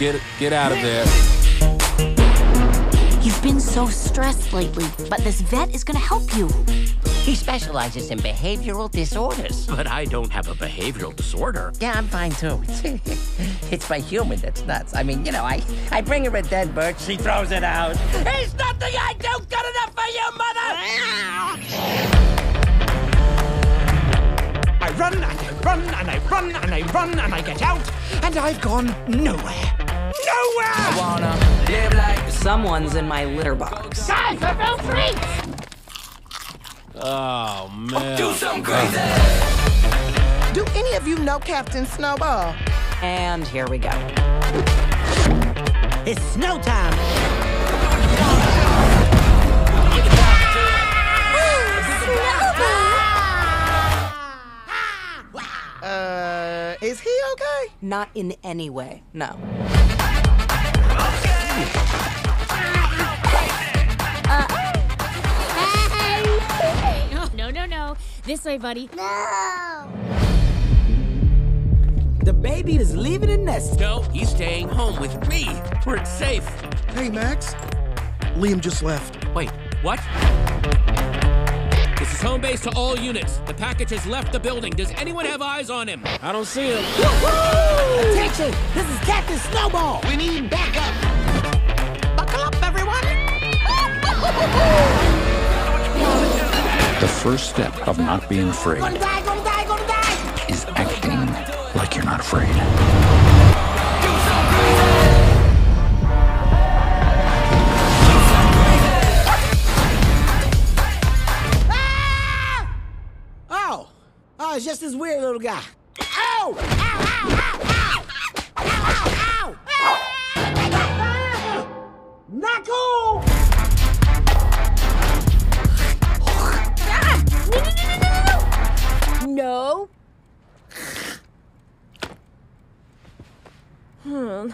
get get out of there. You've been so stressed lately, but this vet is gonna help you. He specializes in behavioral disorders. But I don't have a behavioral disorder. Yeah, I'm fine too. it's my human that's nuts. I mean, you know, I, I bring her a dead bird, she throws it out. There's nothing I do good enough for you, mother! I run and I run and I run and I run and I get out, and I've gone nowhere. Nowhere! Wanna live like Someone's in my litter box. Time for Bill Freaks! Oh man. Do something crazy. Do any of you know Captain Snowball? And here we go. It's snow time. Is he okay? Not in any way, no. No, no, no. This way, buddy. No! The baby is leaving the nest. No, he's staying home with me, where it's safe. Hey, Max. Liam just left. Wait, what? This is home base to all units. The package has left the building. Does anyone have eyes on him? I don't see him. Attention! This is Captain Snowball. We need backup. Buckle up, everyone. The first step of not being afraid Gonna die, gonna die, gonna die. is acting like you're not afraid. Shaw is just this weird little guy. Ow! Ow, ow, ow, ow! Ow, ow, ow! Not cool! No. Hmm.